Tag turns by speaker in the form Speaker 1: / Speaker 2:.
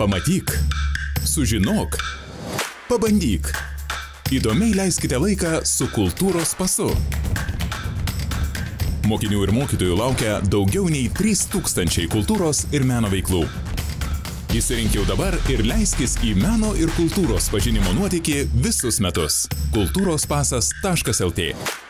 Speaker 1: Pamatyk, sužinok, pabandyk. Įdomiai leiskite laiką su kultūros pasu. Mokinių ir mokytojų laukia daugiau nei 3000 kultūros ir meno veiklų. Įsirink jau dabar ir leiskis į meno ir kultūros pažinimo nuotykį visus metus. kultūrospasas.lt